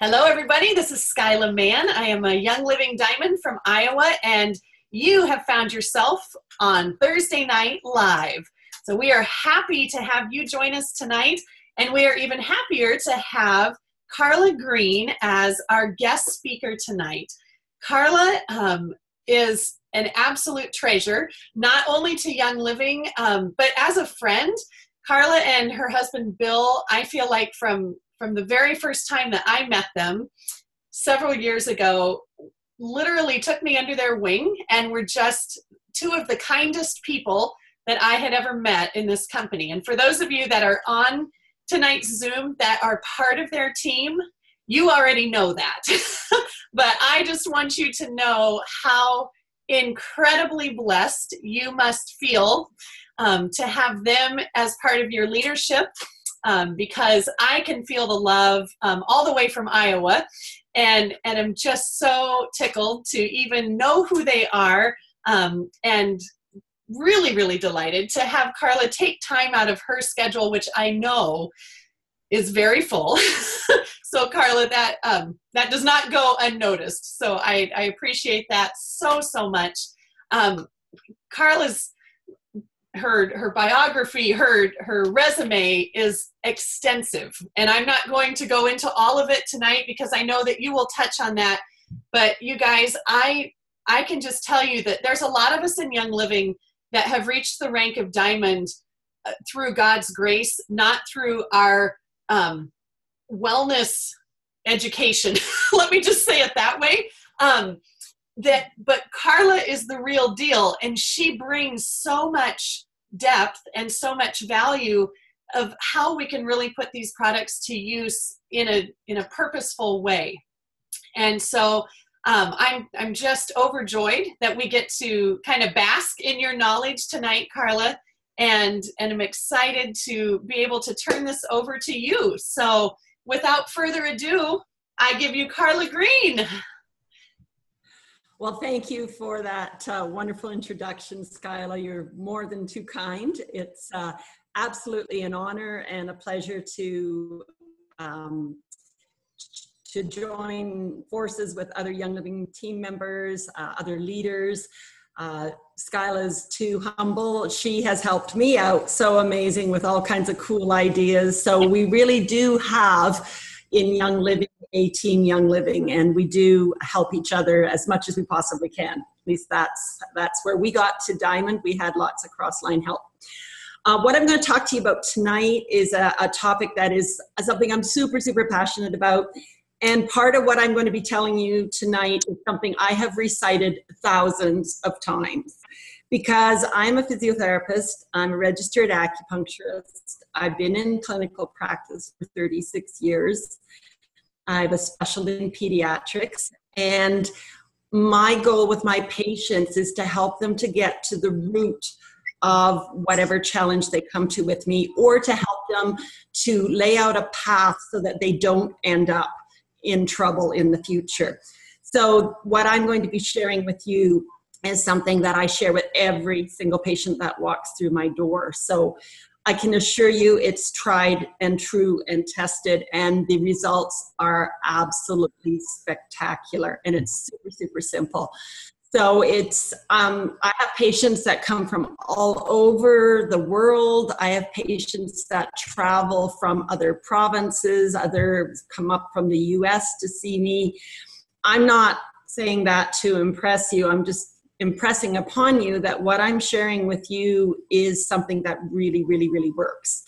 Hello, everybody. This is Skyla Mann. I am a Young Living Diamond from Iowa, and you have found yourself on Thursday Night Live. So we are happy to have you join us tonight, and we are even happier to have Carla Green as our guest speaker tonight. Carla um, is an absolute treasure, not only to Young Living, um, but as a friend. Carla and her husband Bill, I feel like from from the very first time that I met them several years ago, literally took me under their wing and were just two of the kindest people that I had ever met in this company. And for those of you that are on tonight's Zoom that are part of their team, you already know that. but I just want you to know how incredibly blessed you must feel um, to have them as part of your leadership um, because I can feel the love um, all the way from Iowa, and and I'm just so tickled to even know who they are, um, and really really delighted to have Carla take time out of her schedule, which I know is very full. so Carla, that um, that does not go unnoticed. So I, I appreciate that so so much. Um, Carla's her her biography her her resume is extensive. And i'm not going to go into all of it tonight because i know that you will touch on that. But you guys i i can just tell you that there's a lot of us in young living that have reached the rank of diamond uh, through god's grace not through our um, wellness education. Let me just say it that way. Um, that but carla is the real deal and she brings so much depth and so much value of how we can really put these products to use in a in a purposeful way. And so um, I'm, I'm just overjoyed that we get to kind of bask in your knowledge tonight carla and and i'm excited to be able to turn this over to you. So without further ado i give you carla green well, thank you for that uh, wonderful introduction, Skyla. You're more than too kind. It's uh, absolutely an honor and a pleasure to um, to join forces with other Young Living team members, uh, other leaders. Uh, Skyla's too humble. She has helped me out so amazing with all kinds of cool ideas. So we really do have in Young Living a team Young Living, and we do help each other as much as we possibly can. At least that's that's where we got to Diamond. We had lots of cross line help. Uh, what I'm going to talk to you about tonight is a, a topic that is something I'm super super passionate about. And part of what I'm going to be telling you tonight is something I have recited thousands of times because I'm a physiotherapist, I'm a registered acupuncturist, I've been in clinical practice for 36 years. I have a specialty in pediatrics. And my goal with my patients is to help them to get to the root of whatever challenge they come to with me or to help them to lay out a path so that they don't end up in trouble in the future. So, what I'm going to be sharing with you is something that I share with every single patient that walks through my door. So, I can assure you it's tried and true and tested, and the results are absolutely spectacular. And it's super, super simple. So it's um, I have patients that come from all over the world. I have patients that travel from other provinces. Others come up from the U.S. to see me. I'm not saying that to impress you. I'm just impressing upon you that what I'm sharing with you is something that really, really, really works.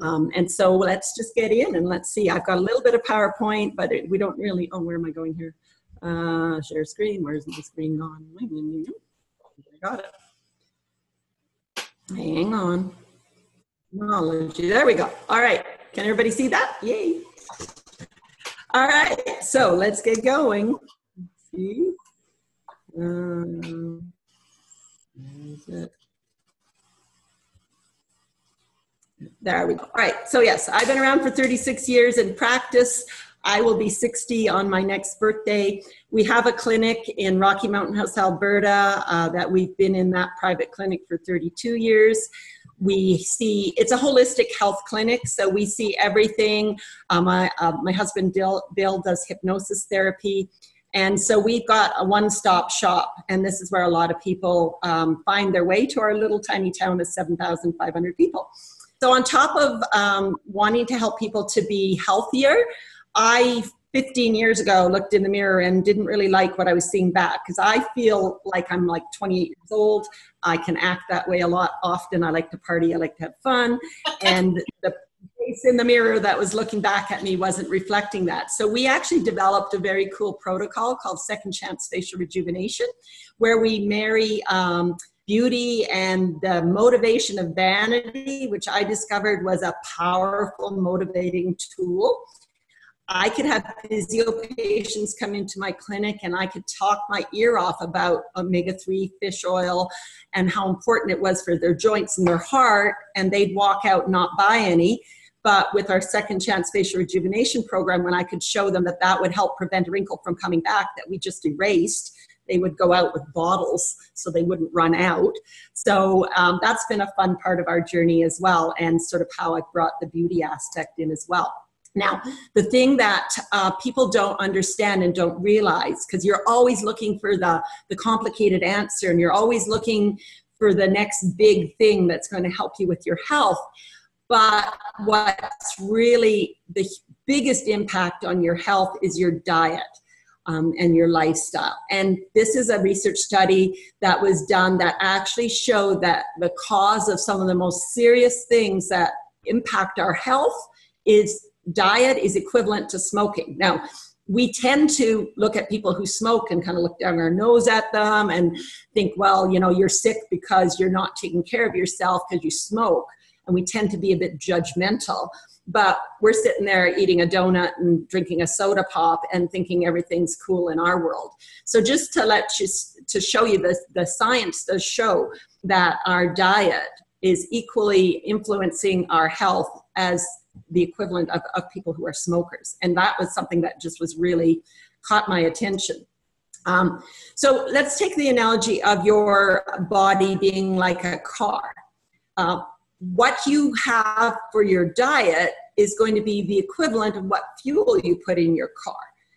Um, and so let's just get in and let's see. I've got a little bit of PowerPoint, but it, we don't really, oh, where am I going here? Uh, share screen, where's my screen gone? I got it. Hang on. Technology, there we go. All right, can everybody see that? Yay. All right, so let's get going. Let's see. Um, there we go. All right. So yes, I've been around for 36 years in practice. I will be 60 on my next birthday. We have a clinic in Rocky Mountain House, Alberta, uh, that we've been in that private clinic for 32 years. we see it's a holistic health clinic, so we see everything. Um, my, uh, my husband Bill, Bill does hypnosis therapy. And so we've got a one stop shop, and this is where a lot of people um, find their way to our little tiny town of 7,500 people. So, on top of um, wanting to help people to be healthier, I 15 years ago looked in the mirror and didn't really like what I was seeing back because I feel like I'm like 28 years old. I can act that way a lot often. I like to party, I like to have fun. And the face in the mirror that was looking back at me wasn't reflecting that. So we actually developed a very cool protocol called Second Chance Facial Rejuvenation, where we marry um, beauty and the motivation of vanity, which I discovered was a powerful motivating tool I could have physio patients come into my clinic and I could talk my ear off about omega 3 fish oil and how important it was for their joints and their heart, and they'd walk out not buy any. But with our second chance facial rejuvenation program, when I could show them that that would help prevent wrinkle from coming back that we just erased, they would go out with bottles so they wouldn't run out. So um, that's been a fun part of our journey as well, and sort of how I brought the beauty aspect in as well. Now, the thing that uh, people don't understand and don't realize, because you're always looking for the, the complicated answer and you're always looking for the next big thing that's going to help you with your health. But what's really the biggest impact on your health is your diet. Um, and your lifestyle. And this is a research study that was done that actually showed that the cause of some of the most serious things that impact our health is diet is equivalent to smoking. Now, we tend to look at people who smoke and kind of look down our nose at them and think, well, you know, you're sick because you're not taking care of yourself because you smoke. And we tend to be a bit judgmental. But we're sitting there eating a donut and drinking a soda pop and thinking everything's cool in our world. So just to let you to show you the, the science does show that our diet is equally influencing our health as the equivalent of, of people who are smokers. And that was something that just was really caught my attention. Um, so let's take the analogy of your body being like a car. Uh, what you have for your diet is going to be the equivalent of what fuel you put in your car.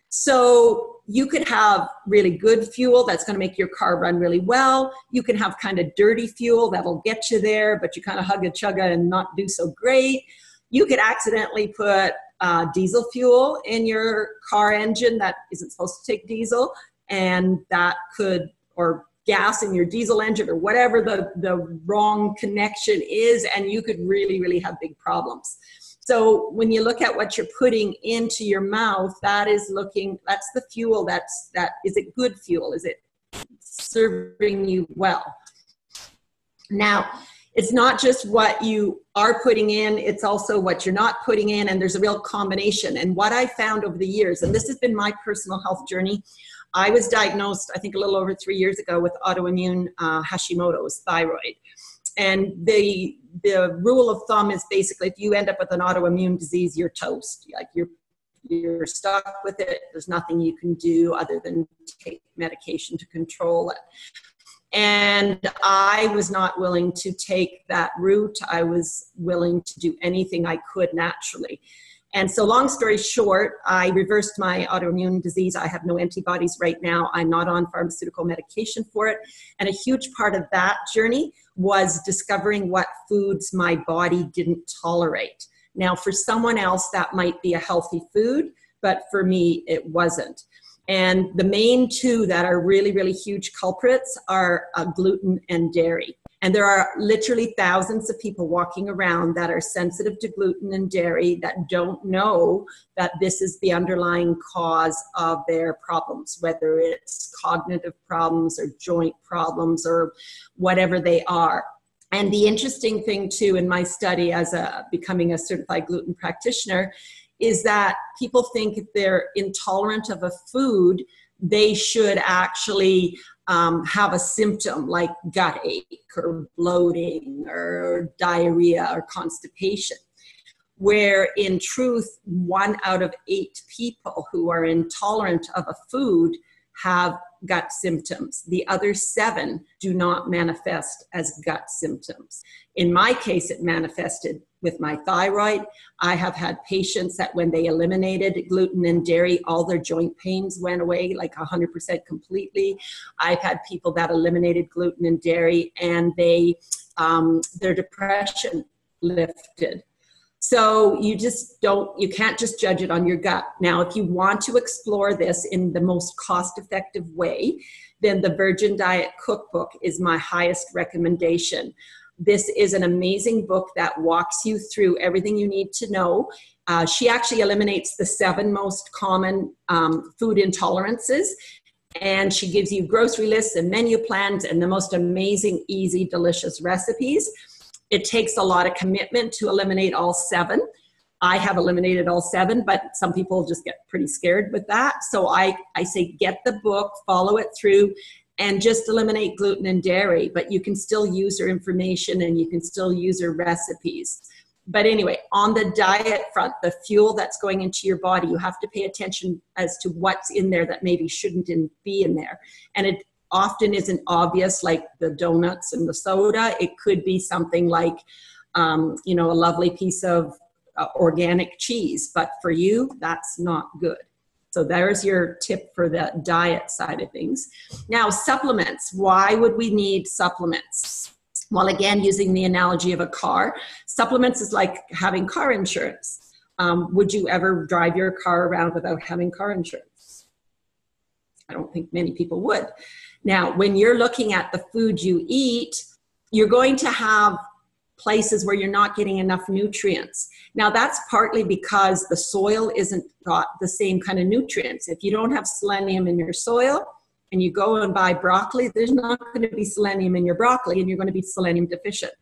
So you could have really good fuel that's going to make your car run really well. You can have kind of dirty fuel that'll get you there, but you kind of hug a chugga and not do so great you could accidentally put uh, diesel fuel in your car engine that isn't supposed to take diesel, and that could, or gas in your diesel engine, or whatever the, the wrong connection is, and you could really, really have big problems. So when you look at what you're putting into your mouth, that is looking, that's the fuel that's, that, is it good fuel? Is it serving you well? Now, it's not just what you are putting in, it's also what you're not putting in, and there's a real combination. And what I found over the years, and this has been my personal health journey, I was diagnosed, I think, a little over three years ago with autoimmune uh, Hashimoto's thyroid. And the the rule of thumb is basically if you end up with an autoimmune disease, you're toast. Like you're you're stuck with it. There's nothing you can do other than take medication to control it. And I was not willing to take that route. I was willing to do anything I could naturally. And so, long story short, I reversed my autoimmune disease. I have no antibodies right now. I'm not on pharmaceutical medication for it. And a huge part of that journey was discovering what foods my body didn't tolerate. Now, for someone else, that might be a healthy food, but for me, it wasn't. And the main two that are really, really huge culprits are uh, gluten and dairy. And there are literally thousands of people walking around that are sensitive to gluten and dairy that don't know that this is the underlying cause of their problems, whether it's cognitive problems or joint problems or whatever they are. And the interesting thing too in my study as a becoming a certified gluten practitioner is that people think if they're intolerant of a food, they should actually um, have a symptom like gut ache or bloating or diarrhea or constipation. Where in truth, one out of eight people who are intolerant of a food have gut symptoms. The other seven do not manifest as gut symptoms. In my case, it manifested with my thyroid. I have had patients that when they eliminated gluten and dairy, all their joint pains went away like 100% completely. I've had people that eliminated gluten and dairy and they um, their depression lifted. So you just don't, you can't just judge it on your gut. Now, if you want to explore this in the most cost effective way, then the Virgin Diet Cookbook is my highest recommendation. This is an amazing book that walks you through everything you need to know. Uh, she actually eliminates the seven most common um, food intolerances and she gives you grocery lists and menu plans and the most amazing, easy, delicious recipes. It takes a lot of commitment to eliminate all seven. I have eliminated all seven, but some people just get pretty scared with that. So I, I say get the book, follow it through, and just eliminate gluten and dairy, but you can still use her information and you can still use her recipes. But anyway, on the diet front, the fuel that's going into your body, you have to pay attention as to what's in there that maybe shouldn't be in there. And it often isn't obvious, like the donuts and the soda. It could be something like, um, you know, a lovely piece of uh, organic cheese, but for you, that's not good. So there's your tip for the diet side of things. Now, supplements. Why would we need supplements? Well, again, using the analogy of a car, supplements is like having car insurance. Um, would you ever drive your car around without having car insurance? I don't think many people would. Now, when you're looking at the food you eat, you're going to have places where you're not getting enough nutrients. Now, that's partly because the soil isn't got the same kind of nutrients. If you don't have selenium in your soil and you go and buy broccoli, there's not going to be selenium in your broccoli and you're going to be selenium deficient.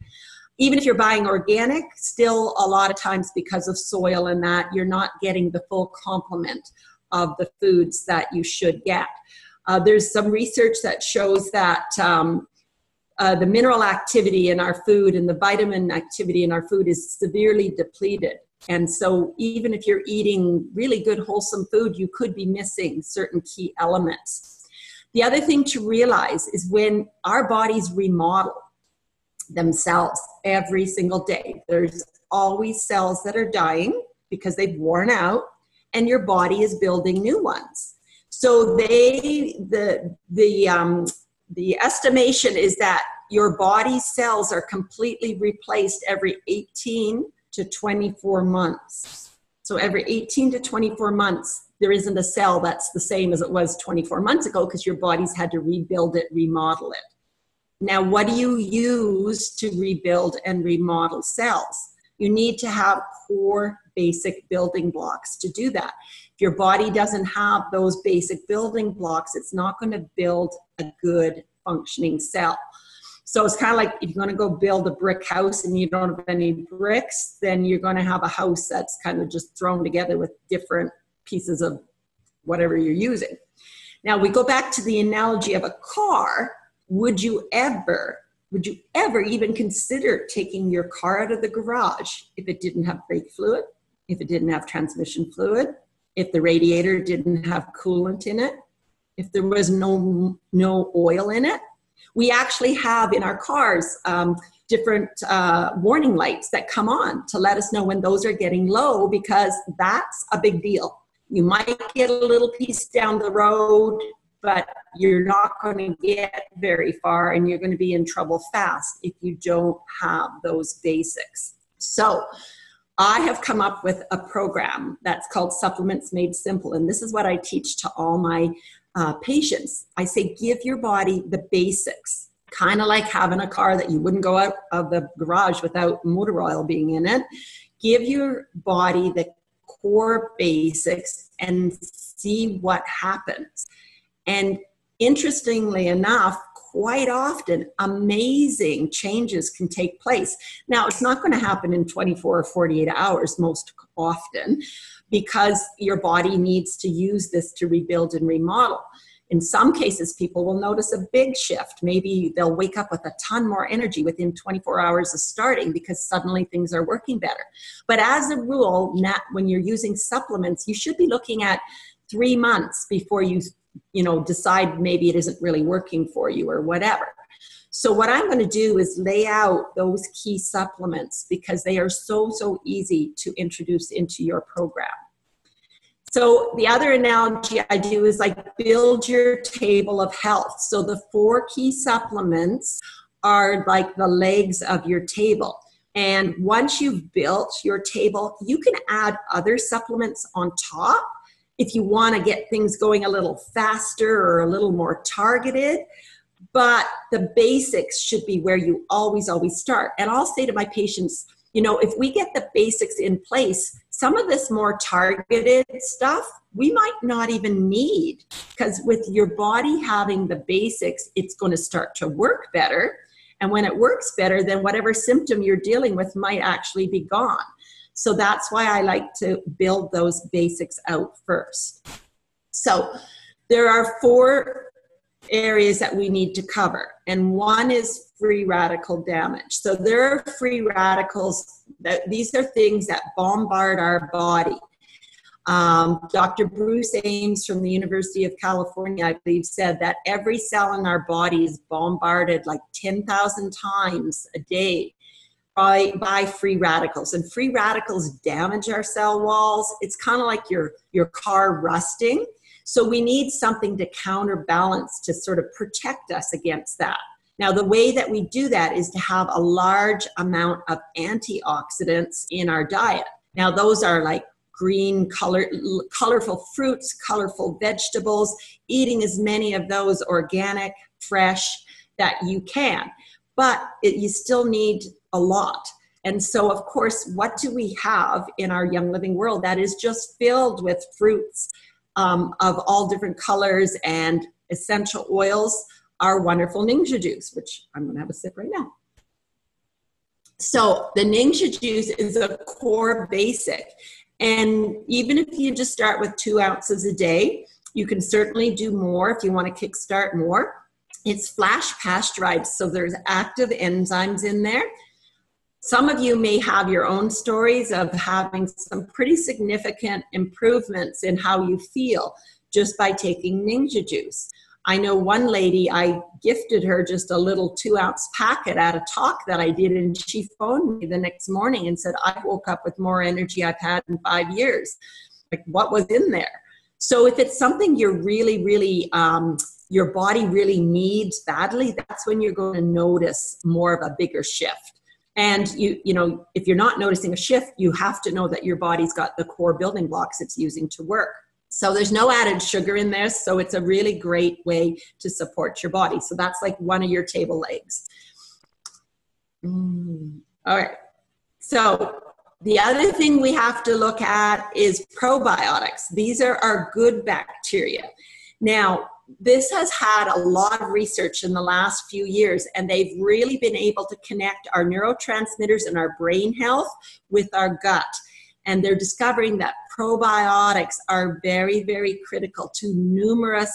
Even if you're buying organic, still a lot of times because of soil and that, you're not getting the full complement of the foods that you should get. Uh, there's some research that shows that um, uh, the mineral activity in our food and the vitamin activity in our food is severely depleted. And so, even if you're eating really good, wholesome food, you could be missing certain key elements. The other thing to realize is when our bodies remodel themselves every single day, there's always cells that are dying because they've worn out, and your body is building new ones. So they the the um, the estimation is that your body cells are completely replaced every 18 to 24 months. So every 18 to 24 months, there isn't a cell that's the same as it was 24 months ago because your body's had to rebuild it, remodel it. Now, what do you use to rebuild and remodel cells? You need to have core basic building blocks to do that. Your body doesn't have those basic building blocks, it's not going to build a good functioning cell. So it's kind of like if you're going to go build a brick house and you don't have any bricks, then you're going to have a house that's kind of just thrown together with different pieces of whatever you're using. Now we go back to the analogy of a car. Would you ever would you ever even consider taking your car out of the garage if it didn't have brake fluid, if it didn't have transmission fluid, if the radiator didn't have coolant in it, if there was no, no oil in it? We actually have in our cars um, different uh, warning lights that come on to let us know when those are getting low because that's a big deal. You might get a little piece down the road, but you're not going to get very far and you're going to be in trouble fast if you don't have those basics. So, I have come up with a program that's called Supplements Made Simple, and this is what I teach to all my uh, patients. I say, give your body the basics, kind of like having a car that you wouldn't go out of the garage without motor oil being in it. Give your body the core basics and see what happens. And interestingly enough, quite often amazing changes can take place. Now, it's not going to happen in 24 or 48 hours most often because your body needs to use this to rebuild and remodel. In some cases, people will notice a big shift. Maybe they'll wake up with a ton more energy within 24 hours of starting because suddenly things are working better. But as a rule, when you're using supplements, you should be looking at three months before you you know, decide maybe it isn't really working for you or whatever. So, what I'm going to do is lay out those key supplements because they are so, so easy to introduce into your program. So, the other analogy I do is like build your table of health. So, the four key supplements are like the legs of your table. And once you've built your table, you can add other supplements on top if you want to get things going a little faster or a little more targeted. But the basics should be where you always, always start. And I'll say to my patients, you know, if we get the basics in place, some of this more targeted stuff we might not even need because with your body having the basics, it's going to start to work better. And when it works better, then whatever symptom you're dealing with might actually be gone. So that's why I like to build those basics out first. So there are four areas that we need to cover, and one is free radical damage. So there are free radicals that these are things that bombard our body. Um, Dr. Bruce Ames from the University of California, I believe, said that every cell in our body is bombarded like 10,000 times a day by, by free radicals. And free radicals damage our cell walls. It's kind of like your your car rusting. So we need something to counterbalance to sort of protect us against that. Now the way that we do that is to have a large amount of antioxidants in our diet. Now those are like green color colorful fruits colorful vegetables. Eating as many of those organic fresh that you can. But it, you still need a lot. And so, of course, what do we have in our Young Living world that is just filled with fruits um, of all different colors and essential oils? Our wonderful Ningxia juice, which I'm going to have a sip right now. So, the Ningxia juice is a core basic. And even if you just start with two ounces a day, you can certainly do more if you want to kickstart more. It's flash pasteurized, so there's active enzymes in there some of you may have your own stories of having some pretty significant improvements in how you feel just by taking Ningxia juice. I know one lady, I gifted her just a little two ounce packet at a talk that I did, and she phoned me the next morning and said, I woke up with more energy I've had in five years. Like, what was in there? So, if it's something you're really, really, um, your body really needs badly, that's when you're going to notice more of a bigger shift and you you know if you're not noticing a shift you have to know that your body's got the core building blocks it's using to work. So there's no added sugar in this so it's a really great way to support your body. So that's like one of your table legs. Mm. all right. So the other thing we have to look at is probiotics. These are our good bacteria. Now this has had a lot of research in the last few years, and they've really been able to connect our neurotransmitters and our brain health with our gut. And they're discovering that probiotics are very, very critical to numerous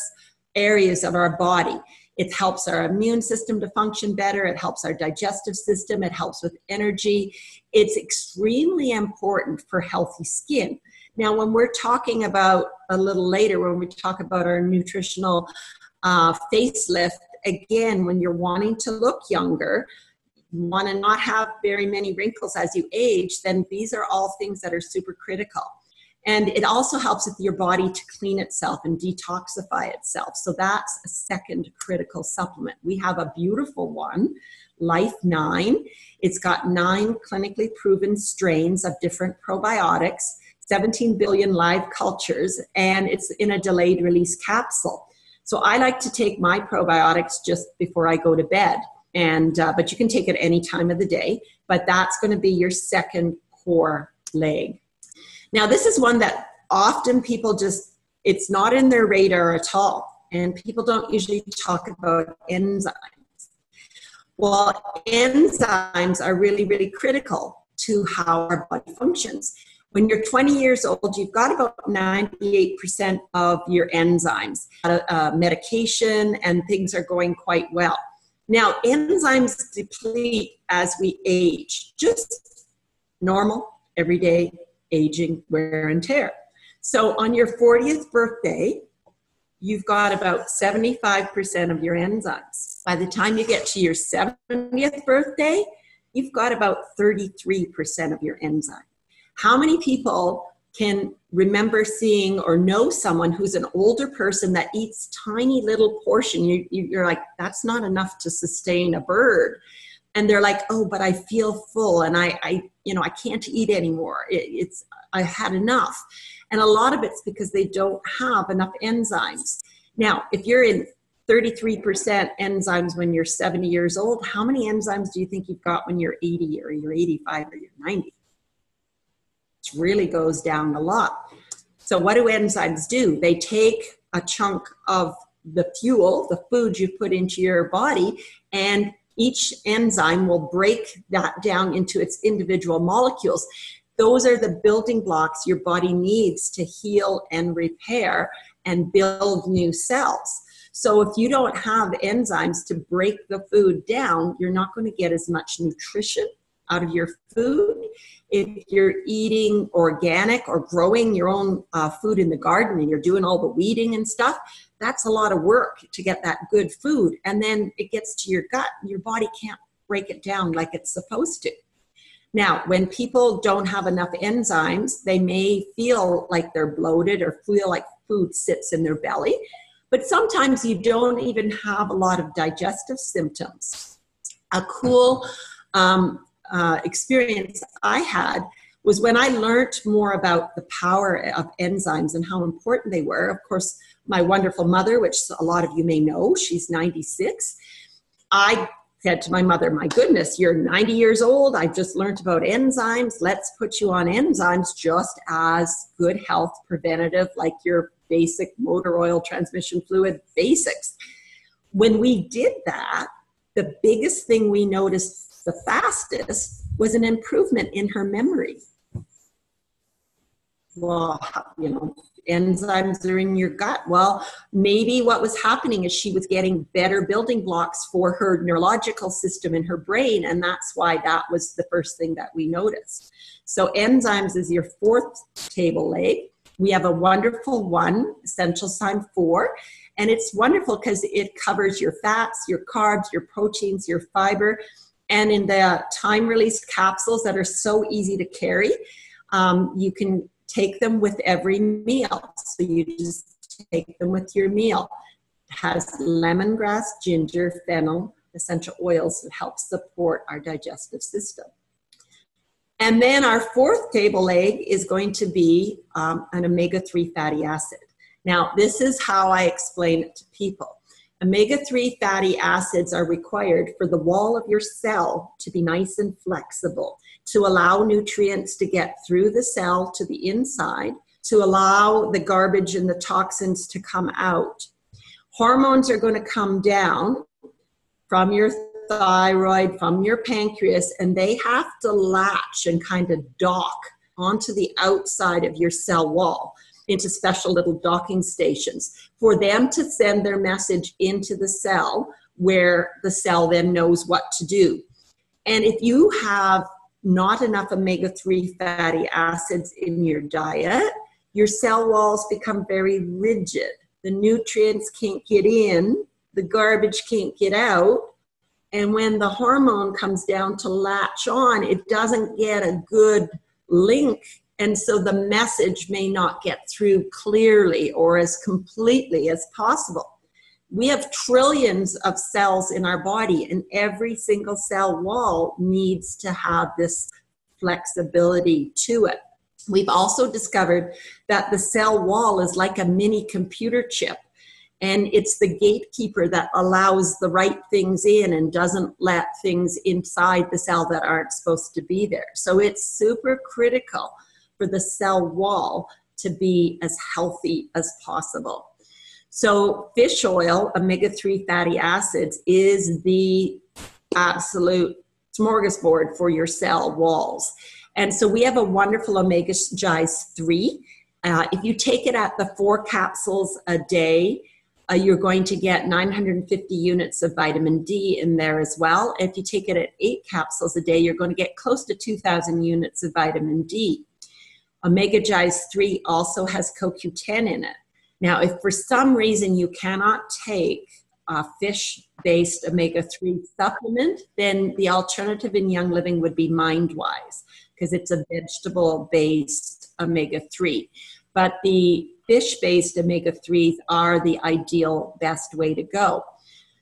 areas of our body. It helps our immune system to function better. It helps our digestive system. It helps with energy. It's extremely important for healthy skin. Now, when we're talking about a little later, when we talk about our nutritional uh, facelift, again, when you're wanting to look younger, want to not have very many wrinkles as you age, then these are all things that are super critical. And it also helps with your body to clean itself and detoxify itself. So that's a second critical supplement. We have a beautiful one, Life 9. It's got nine clinically proven strains of different probiotics 17 billion live cultures, and it's in a delayed release capsule. So I like to take my probiotics just before I go to bed, and uh, but you can take it any time of the day. But that's going to be your second core leg. Now this is one that often people just it's not in their radar at all, and people don't usually talk about enzymes. Well, enzymes are really, really critical to how our body functions. When you're 20 years old, you've got about 98% of your enzymes, uh, medication, and things are going quite well. Now, enzymes deplete as we age, just normal, everyday aging, wear and tear. So, on your 40th birthday, you've got about 75% of your enzymes. By the time you get to your 70th birthday, you've got about 33% of your enzyme. How many people can remember seeing or know someone who's an older person that eats tiny little portion? You, you, are like that's not enough to sustain a bird. And they're like oh but i feel full and i, I you know i can't eat anymore. It, it's i had enough. And a lot of it's because they don't have enough enzymes. Now if you're in 33% enzymes when you're 70 years old how many enzymes do you think you've got when you're 80 or you're 85 or you're 90 really goes down a lot. So, what do enzymes do? They take a chunk of the fuel, the food you put into your body, and each enzyme will break that down into its individual molecules. Those are the building blocks your body needs to heal and repair and build new cells. So, if you don't have enzymes to break the food down, you're not going to get as much nutrition out of your food if you're eating organic or growing your own uh, food in the garden and you're doing all the weeding and stuff, that's a lot of work to get that good food. And then it gets to your gut, and your body can't break it down like it's supposed to. Now, when people don't have enough enzymes, they may feel like they're bloated or feel like food sits in their belly, but sometimes you don't even have a lot of digestive symptoms. A cool um, uh, experience I had was when I learned more about the power of enzymes and how important they were. Of course, my wonderful mother, which a lot of you may know, she's 96. I said to my mother, My goodness, you're 90 years old. I've just learned about enzymes. Let's put you on enzymes just as good health preventative, like your basic motor oil transmission fluid basics. When we did that, the biggest thing we noticed the fastest was an improvement in her memory. Well, you know, enzymes are in your gut. Well, maybe what was happening is she was getting better building blocks for her neurological system in her brain, and that's why that was the first thing that we noticed. So, enzymes is your fourth table leg. We have a wonderful one, Essentialzyme four, and it's wonderful because it covers your fats, your carbs, your proteins, your fiber, and in the time released capsules that are so easy to carry, um, you can take them with every meal. So you just take them with your meal. It has lemongrass, ginger, fennel, essential oils that help support our digestive system. And then our fourth table leg is going to be um, an omega 3 fatty acid. Now, this is how I explain it to people. Omega 3 fatty acids are required for the wall of your cell to be nice and flexible, to allow nutrients to get through the cell to the inside, to allow the garbage and the toxins to come out. Hormones are going to come down from your thyroid, from your pancreas, and they have to latch and kind of dock onto the outside of your cell wall into special little docking stations for them to send their message into the cell where the cell then knows what to do. And if you have not enough omega 3 fatty acids in your diet, your cell walls become very rigid. The nutrients can't get in, the garbage can't get out. And when the hormone comes down to latch on, it doesn't get a good link and so the message may not get through clearly or as completely as possible. We have trillions of cells in our body, and every single cell wall needs to have this flexibility to it. We've also discovered that the cell wall is like a mini computer chip, and it's the gatekeeper that allows the right things in and doesn't let things inside the cell that aren't supposed to be there. So it's super critical for the cell wall to be as healthy as possible. So, fish oil, omega 3 fatty acids, is the absolute smorgasbord for your cell walls. And so, we have a wonderful omega Gize 3. Uh, if you take it at the four capsules a day, uh, you're going to get 950 units of vitamin D in there as well. If you take it at eight capsules a day, you're going to get close to 2,000 units of vitamin D. OmegaGize 3 also has CoQ10 in it. Now, if for some reason you cannot take a fish based omega 3 supplement, then the alternative in Young Living would be MindWise because it's a vegetable based omega 3. But the fish based omega 3s are the ideal, best way to go.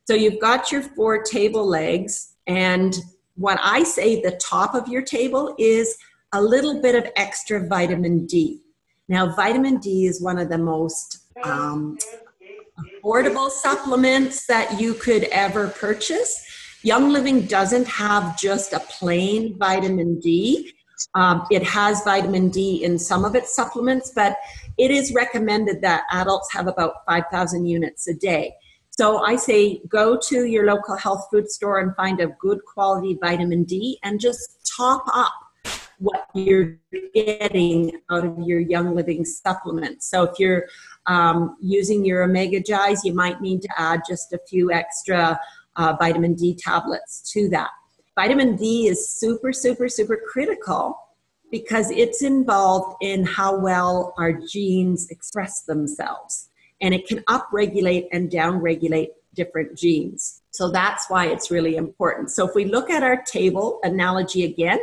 So you've got your four table legs, and what I say the top of your table is a little bit of extra vitamin D. Now, vitamin D is one of the most um, affordable supplements that you could ever purchase. Young Living doesn't have just a plain vitamin D. Um, it has vitamin D in some of its supplements, but it is recommended that adults have about 5,000 units a day. So I say go to your local health food store and find a good quality vitamin D and just top up what you're getting out of your Young Living supplement. So if you're um, using your OmegaGize, you might need to add just a few extra uh, vitamin D tablets to that. Vitamin D is super, super, super critical because it's involved in how well our genes express themselves. And it can upregulate and downregulate different genes. So that's why it's really important. So if we look at our table analogy again,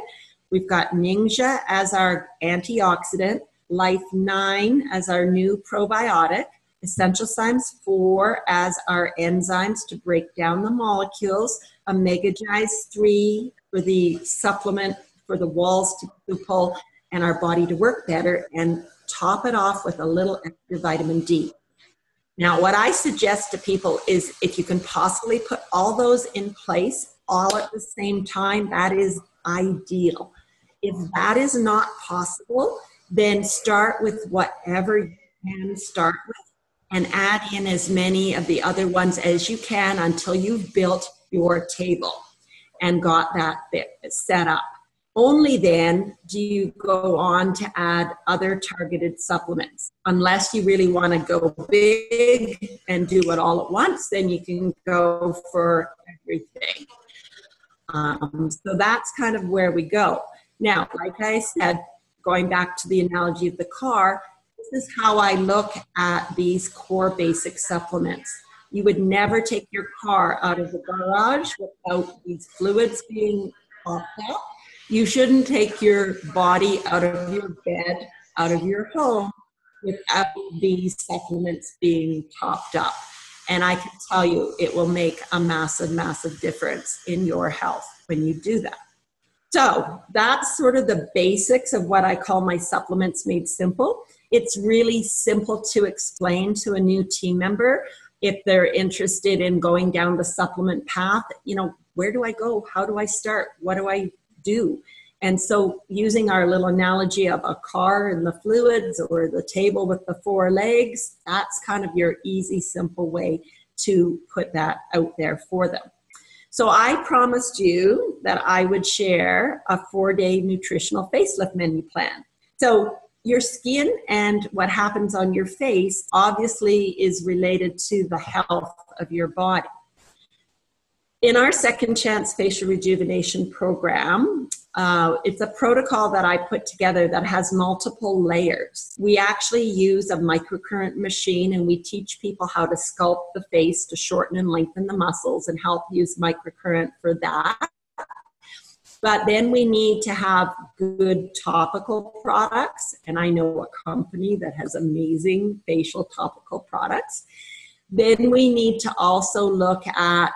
we've got Ningxia as our antioxidant, Life 9 as our new probiotic, Essentialzymes 4 as our enzymes to break down the molecules, OmegaGize 3 for the supplement for the walls to pull and our body to work better, and top it off with a little extra vitamin D. Now, what I suggest to people is if you can possibly put all those in place all at the same time, that is ideal. If that is not possible, then start with whatever you can start with and add in as many of the other ones as you can until you've built your table and got that bit set up. Only then do you go on to add other targeted supplements. Unless you really want to go big and do it all at once, then you can go for everything. Um, so that's kind of where we go. Now, like I said, going back to the analogy of the car, this is how I look at these core basic supplements. You would never take your car out of the garage without these fluids being popped up. You shouldn't take your body out of your bed, out of your home, without these supplements being topped up. And I can tell you, it will make a massive, massive difference in your health when you do that. So that's sort of the basics of what I call my supplements made simple. It's really simple to explain to a new team member if they're interested in going down the supplement path. You know, where do I go? How do I start? What do I do? And so, using our little analogy of a car and the fluids or the table with the four legs, that's kind of your easy, simple way to put that out there for them. So I promised you that I would share a four day nutritional facelift menu plan. So your skin and what happens on your face obviously is related to the health of your body. In our second chance facial rejuvenation program, uh, it's a protocol that I put together that has multiple layers. We actually use a microcurrent machine and we teach people how to sculpt the face to shorten and lengthen the muscles and help use microcurrent for that. But then we need to have good topical products, and I know a company that has amazing facial topical products. Then we need to also look at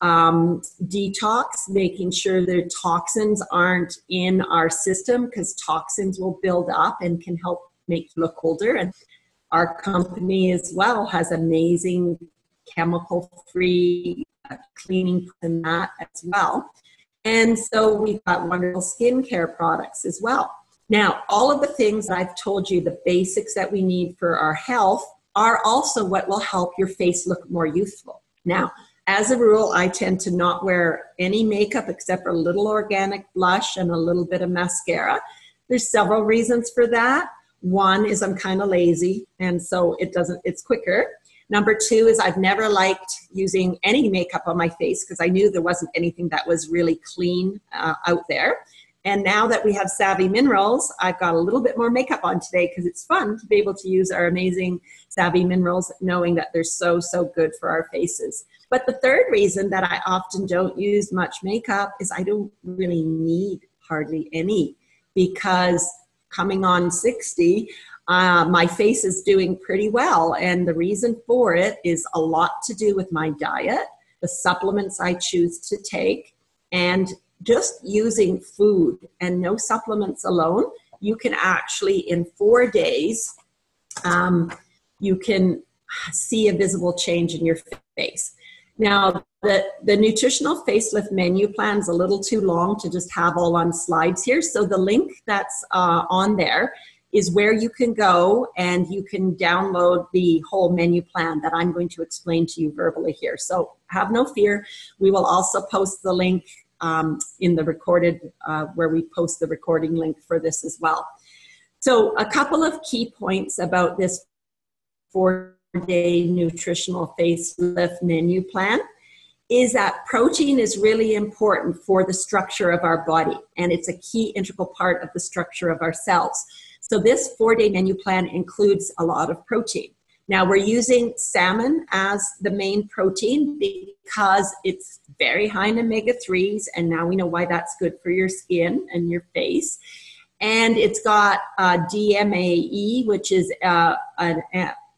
um, detox, making sure their toxins aren't in our system because toxins will build up and can help make you look older. And our company as well has amazing chemical free uh, cleaning in that as well. And so we've got wonderful skincare products as well. Now, all of the things I've told you, the basics that we need for our health, are also what will help your face look more youthful. Now, as a rule, I tend to not wear any makeup except for a little organic blush and a little bit of mascara. There's several reasons for that. One is I'm kind of lazy, and so it doesn't, it's quicker. Number two is I've never liked using any makeup on my face because I knew there wasn't anything that was really clean uh, out there. And now that we have Savvy Minerals, I've got a little bit more makeup on today because it's fun to be able to use our amazing Savvy Minerals, knowing that they're so, so good for our faces. But the third reason that I often don't use much makeup is I don't really need hardly any because coming on 60, uh, my face is doing pretty well. And the reason for it is a lot to do with my diet, the supplements I choose to take, and just using food and no supplements alone. You can actually, in four days, um, you can see a visible change in your face. Now, the, the nutritional facelift menu plan is a little too long to just have all on slides here. So the link that's uh, on there is where you can go and you can download the whole menu plan that I'm going to explain to you verbally here. So have no fear. We will also post the link um, in the recorded, uh, where we post the recording link for this as well. So a couple of key points about this four day nutritional facelift menu plan is that protein is really important for the structure of our body and it's a key integral part of the structure of our cells. So this four day menu plan includes a lot of protein. Now we're using salmon as the main protein because it's very high in omega 3s, and now we know why that's good for your skin and your face. And it's got uh, DMAE, which is uh, an,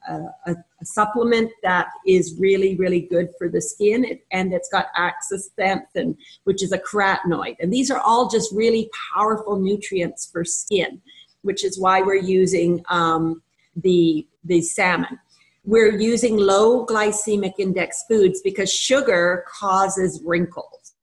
a, a, supplement that is really, really good for the skin. It, and it's got astaxanthin, which is a carotenoid. And these are all just really powerful nutrients for skin, which is why we're using um, the, the salmon. We're using low glycemic index foods because sugar causes wrinkles.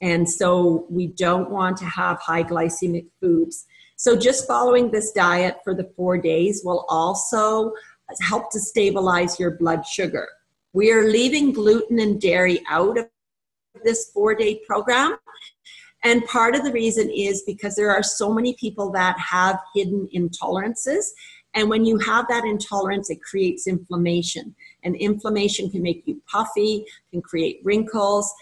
And so we don't want to have high glycemic foods. So just following this diet for the four days will also help to stabilize your blood sugar. We are leaving gluten and dairy out of this four day program. And part of the reason is because there are so many people that have hidden intolerances. And when you have that intolerance, it creates inflammation. And inflammation can make you puffy, can create wrinkles.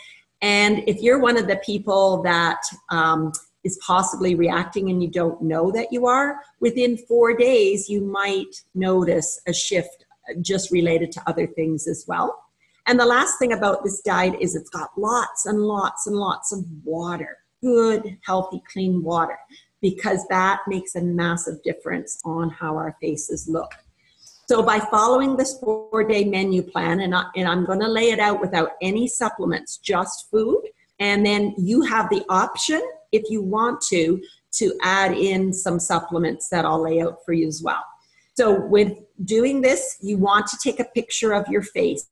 And if you're one of the people that um, is possibly reacting and you don't know that you are, within four days, you might notice a shift just related to other things as well. And the last thing about this diet is it's got lots and lots and lots of water, good, healthy, clean water, because that makes a massive difference on how our faces look. So by following this four day menu plan, and, I, and I'm going to lay it out without any supplements, just food, and then you have the option if you want to, to add in some supplements that I'll lay out for you as well. So, with doing this, you want to take a picture of your face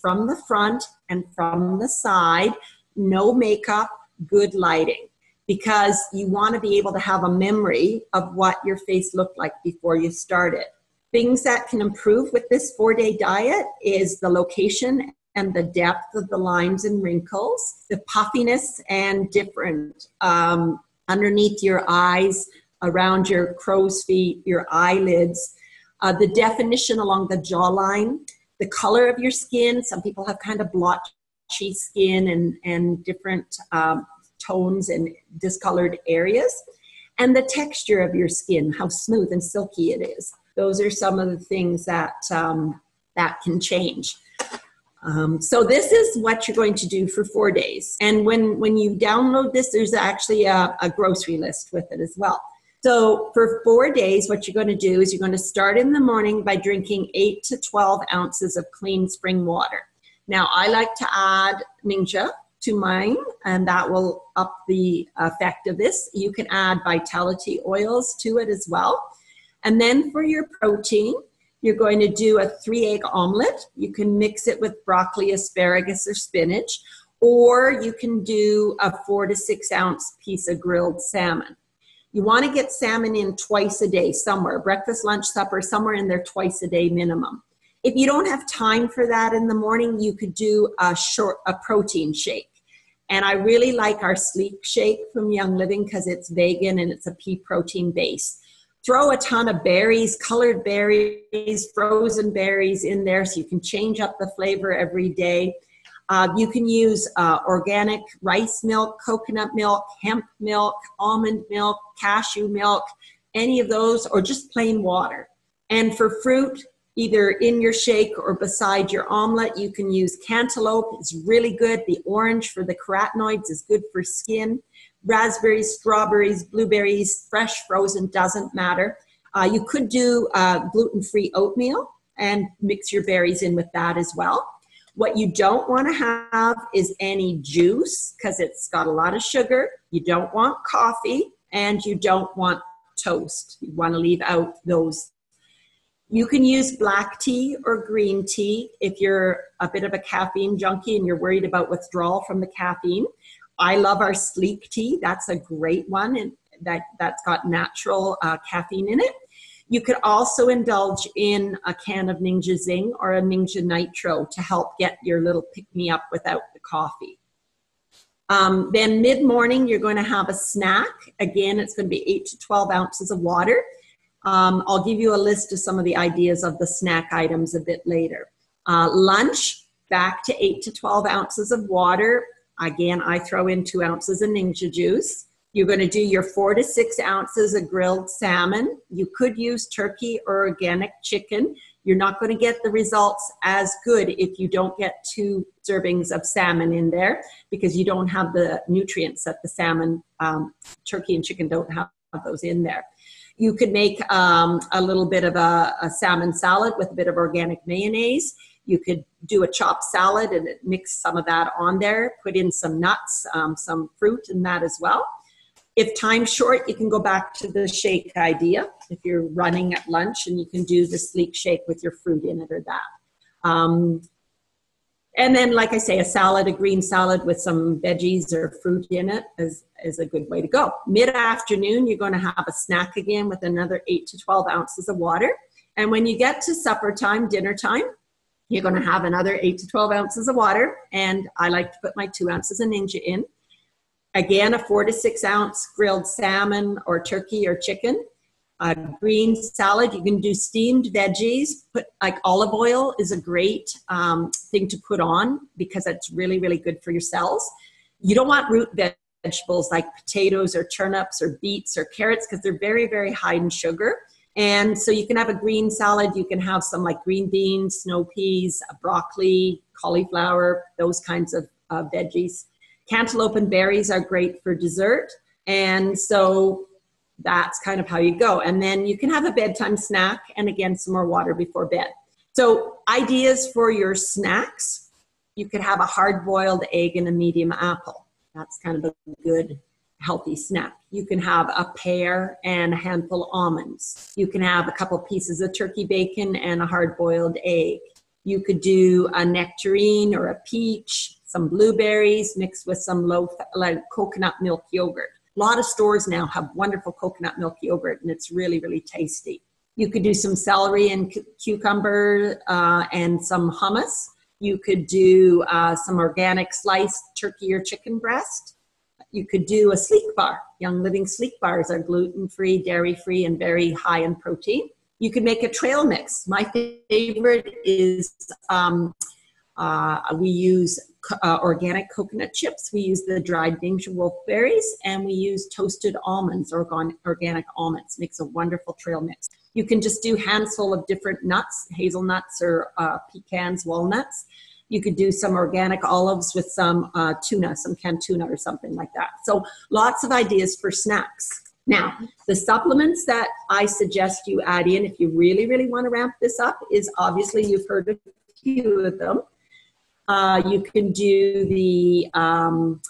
from the front and from the side, no makeup, good lighting, because you want to be able to have a memory of what your face looked like before you started. Things that can improve with this four day diet is the location and the depth of the lines and wrinkles, the puffiness and different um, underneath your eyes, around your crow's feet, your eyelids, uh, the definition along the jawline, the color of your skin. Some people have kind of blotchy skin and, and different um, tones and discolored areas. And the texture of your skin, how smooth and silky it is. Those are some of the things that, um, that can change. Um, so this is what you're going to do for four days. And when, when you download this, there's actually a, a grocery list with it as well. So for four days, what you're going to do is you're going to start in the morning by drinking 8 to 12 ounces of clean spring water. Now, I like to add Ningxia to mine, and that will up the effect of this. You can add vitality oils to it as well. And then for your protein, you're going to do a three egg omelet. You can mix it with broccoli, asparagus, or spinach, or you can do a four to six ounce piece of grilled salmon. You want to get salmon in twice a day somewhere, breakfast, lunch, supper, somewhere in there twice a day minimum. If you don't have time for that in the morning, you could do a short a protein shake. And I really like our sleep shake from Young Living because it's vegan and it's a pea protein base throw a ton of berries, colored berries, frozen berries in there so you can change up the flavor every day. Uh, you can use uh, organic rice milk, coconut milk, hemp milk, almond milk, cashew milk, any of those, or just plain water. And for fruit, either in your shake or beside your omelet, you can use cantaloupe. It's really good. The orange for the carotenoids is good for skin. Raspberries, strawberries, blueberries, fresh, frozen, doesn't matter. Uh, you could do uh, gluten free oatmeal and mix your berries in with that as well. What you don't want to have is any juice because it's got a lot of sugar. You don't want coffee and you don't want toast. You want to leave out those. You can use black tea or green tea if you're a bit of a caffeine junkie and you're worried about withdrawal from the caffeine. I love our Slique tea. That's a great one and that, that's got natural uh, caffeine in it. You could also indulge in a can of Ningxia Zyng or a Ningxia Nitro to help get your little pick me up without the coffee. Um, then mid morning, you're going to have a snack. Again, it's going to be 8 to 12 ounces of water. Um, I'll give you a list of some of the ideas of the snack items a bit later. Uh, lunch, back to 8 to 12 ounces of water. Again, I throw in 2 ounces of Ningxia juice. You're going to do your four to six ounces of grilled salmon. You could use turkey or organic chicken. You're not going to get the results as good if you don't get two servings of salmon in there because you don't have the nutrients that the salmon, um, turkey, and chicken don't have those in there. You could make um, a little bit of a, a salmon salad with a bit of organic mayonnaise. You could do a chopped salad and mix some of that on there, put in some nuts, um, some fruit in that as well. If time's short, you can go back to the shake idea. If you're running at lunch and you can do the Slique shake with your fruit in it or that. Um, and then, like I say, a salad, a green salad with some veggies or fruit in it is, is a good way to go. Mid afternoon, you're going to have a snack again with another 8 to 12 ounces of water. And when you get to supper time, dinner time, you're going to have another 8 to 12 ounces of water. And I like to put my two ounces of Ningxia in. Again, a four to six ounce grilled salmon or turkey or chicken. A green salad, you can do steamed veggies. Put like olive oil is a great um, thing to put on because it's really, really good for your cells. You don't want root vegetables like potatoes or turnips or beets or carrots because they're very, very high in sugar. And so you can have a green salad. You can have some like green beans, snow peas, broccoli, cauliflower, those kinds of uh, veggies. Cantaloupe and berries are great for dessert. And so that's kind of how you go. And then you can have a bedtime snack and again, some more water before bed. So, ideas for your snacks you could have a hard boiled egg and a medium apple. That's kind of a good, healthy snack. You can have a pear and a handful of almonds. You can have a couple pieces of turkey bacon and a hard boiled egg. You could do a nectarine or a peach some blueberries mixed with some low like coconut milk yogurt. A lot of stores now have wonderful coconut milk yogurt, and it's really really tasty. You could do some celery and cu- cucumber uh, and some hummus. You could do uh, some organic sliced turkey or chicken breast. You could do a Slique bar. Young Living Slique bars are gluten free, dairy free, and very high in protein. You could make a trail mix. My favorite is um, uh, we use uh, organic coconut chips. We use the dried Ningxia Wolf berries, and we use toasted almonds, or organic almonds. Makes a wonderful trail mix. You can just do handful of different nuts, hazelnuts or uh, pecans, walnuts. You could do some organic olives with some uh, tuna, some canned tuna or something like that. So lots of ideas for snacks. Now, the supplements that I suggest you add in if you really, really want to ramp this up is obviously you've heard a few of them. Uh, you can do the um,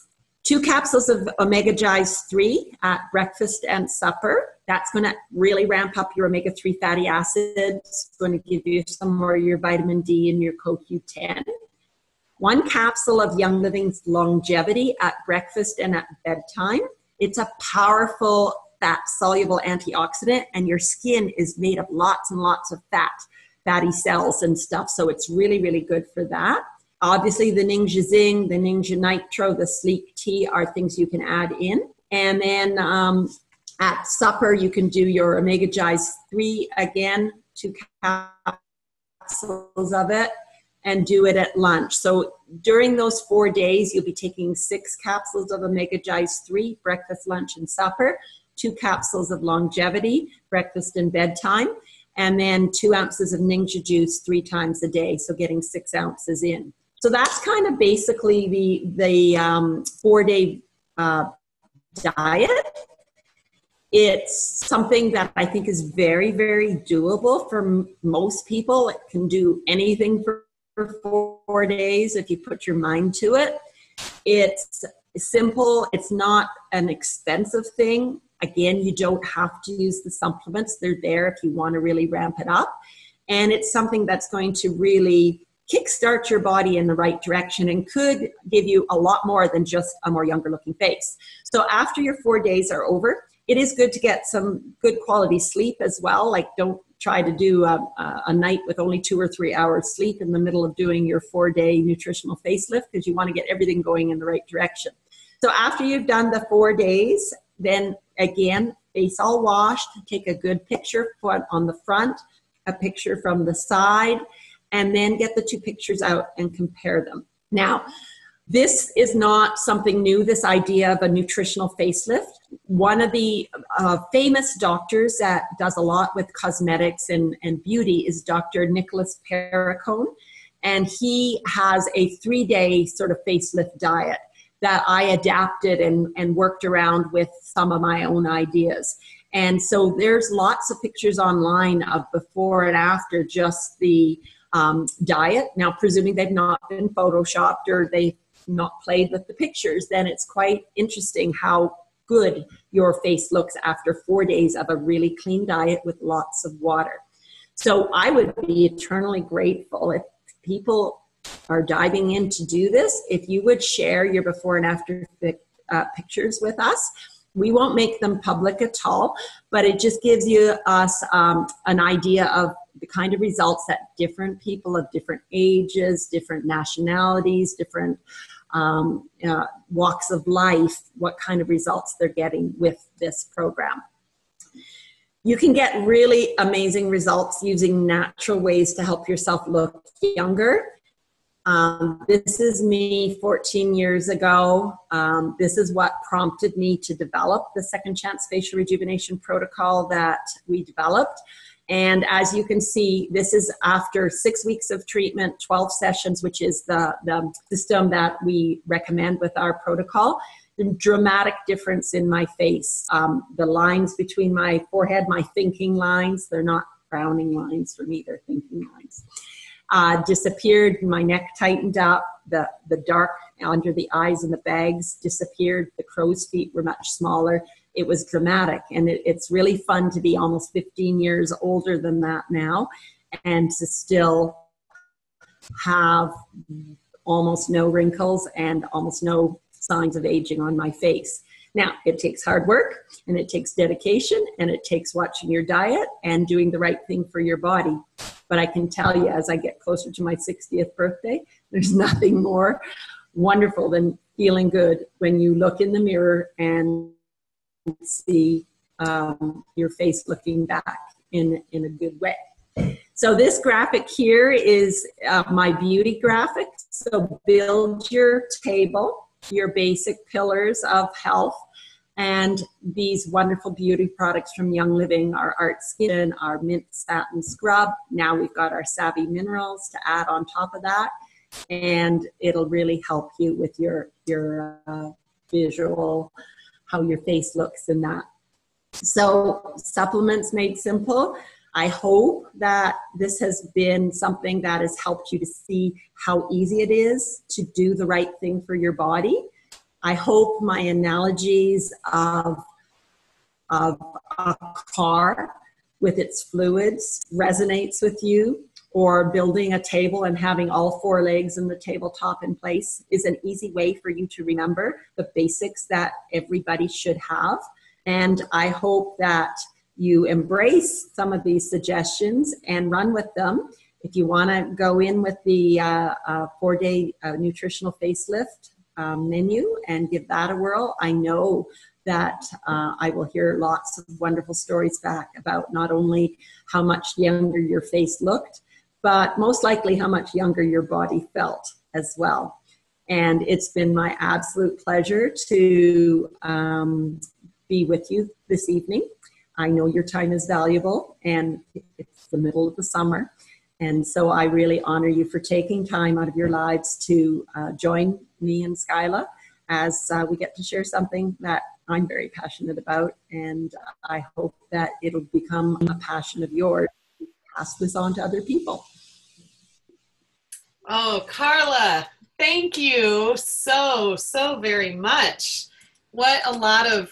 two capsules of OmegaGize 3 at breakfast and supper. That's going to really ramp up your omega 3 fatty acids. It's going to give you some more of your vitamin D and your CoQ10. One capsule of Young Living's longevity at breakfast and at bedtime. It's a powerful fat soluble antioxidant, and your skin is made of lots and lots of fat, fatty cells and stuff. So it's really, really good for that. Obviously, the Ningxia Zyng, the Ningxia Nitro, the Slique Tea are things you can add in. And then um, at supper, you can do your OmegaGize 3 again, two capsules of it. and do it at lunch. So during those four days, you'll be taking six capsules of OmegaGize 3, breakfast, lunch, and supper, two capsules of longevity, breakfast and bedtime, and then two ounces of Ningxia juice three times a day, so getting six ounces in. So that's kind of basically the, the um, four day uh, diet. It's something that I think is very, very doable for m- most people. It can do anything for, for four days if you put your mind to it. It's simple, it's not an expensive thing. Again, you don't have to use the supplements, they're there if you want to really ramp it up. And it's something that's going to really kickstart your body in the right direction and could give you a lot more than just a more younger looking face. So, after your four days are over, it is good to get some good quality sleep as well. Like, don't try to do a, a, night with only two or three hours sleep in the middle of doing your four day nutritional facelift because you want to get everything going in the right direction. So, after you've done the four days, then again, face all washed, take a good picture on the front, a picture from the side, and then get the two pictures out and compare them. Now, this is not something new, this idea of a nutritional facelift. One of the uh, famous doctors that does a lot with cosmetics and, and beauty is Dr. Nicholas Perricone. And he has a three day sort of facelift diet that I adapted and, and worked around with some of my own ideas. And so there's lots of pictures online of before and after just the um, diet. Now, presuming they've not been photoshopped or they've not played with the pictures, then it's quite interesting how good your face looks after four days of a really clean diet with lots of water. So I would be eternally grateful if people are diving in to do this, if you would share your before and after uh, pictures with us, we won't make them public at all, but it just gives you us um, an idea of the kind of results that different people of different ages, different nationalities, different um, uh, walks of life, what kind of results they're getting with this program. You can get really amazing results using natural ways to help yourself look younger um, this is me 14 years ago. Um, this is what prompted me to develop the Second Chance Facial Rejuvenation Protocol that we developed. And as you can see, this is after six weeks of treatment, 12 sessions, which is the, the system that we recommend with our protocol. The dramatic difference in my face. Um, the lines between my forehead, my thinking lines, they're not frowning lines for me, they're thinking lines uh, disappeared. My neck tightened up. The, the dark under the eyes and the bags disappeared. The crow's feet were much smaller. It was dramatic. And it, it's really fun to be almost 15 years older than that now and to still have almost no wrinkles and almost no signs of aging on my face. Now, it takes hard work and it takes dedication and it takes watching your diet and doing the right thing for your body. But I can tell you, as I get closer to my 60th birthday, there's nothing more wonderful than feeling good when you look in the mirror and see um, your face looking back in, in a good way. So this graphic here is uh, my beauty graphic. So build your table, your basic pillars of health and these wonderful beauty products from Young Living, our Art Skin, our Mint Satin Scrub. Now we've got our Savvy Minerals to add on top of that, and it'll really help you with your your uh, visual, how your face looks in that. So supplements made simple. I hope that this has been something that has helped you to see how easy it is to do the right thing for your body I hope my analogies of, of a car with its fluids resonates with you or building a table and having all four legs and the tabletop in place is an easy way for you to remember the basics that everybody should have. And I hope that you embrace some of these suggestions and run with them. If you want to go in with the uh, uh, four day uh, nutritional facelift, um, menu and give that a whirl. I know that uh, I will hear lots of wonderful stories back about not only how much younger your face looked, but most likely how much younger your body felt as well. And it's been my absolute pleasure to um, be with you this evening. I know your time is valuable and it's the middle of the summer. And so I really honor you for taking time out of your lives to uh, join me and Skyla as uh, we get to share something that I'm very passionate about. And I hope that it'll become a passion of yours to pass this on to other people. Oh, Carla, thank you so, so very much. What a lot of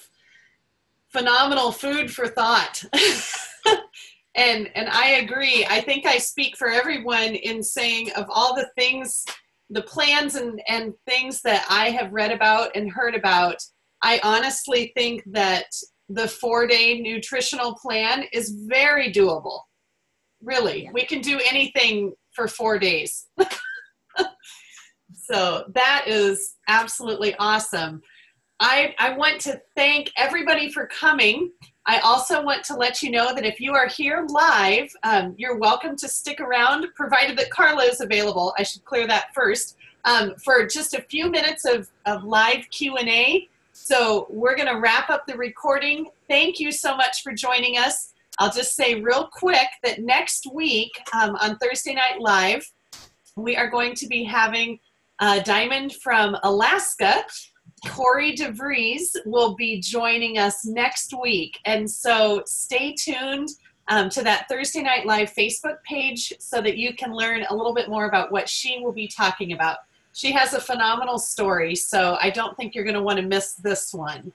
phenomenal food for thought. and and I agree. I think I speak for everyone in saying of all the things, the plans and, and things that I have read about and heard about, I honestly think that the four day nutritional plan is very doable. Really. We can do anything for four days. so that is absolutely awesome. I, I want to thank everybody for coming. I also want to let you know that if you are here live, um, you're welcome to stick around, provided that Carla is available. I should clear that first. Um, for just a few minutes of, of live Q&A. So we're going to wrap up the recording. Thank you so much for joining us. I'll just say real quick that next week um, on Thursday Night Live, we are going to be having a Diamond from Alaska Corey DeVries will be joining us next week. And so stay tuned um, to that Thursday Night Live Facebook page so that you can learn a little bit more about what she will be talking about. She has a phenomenal story, so I don't think you're going to want to miss this one.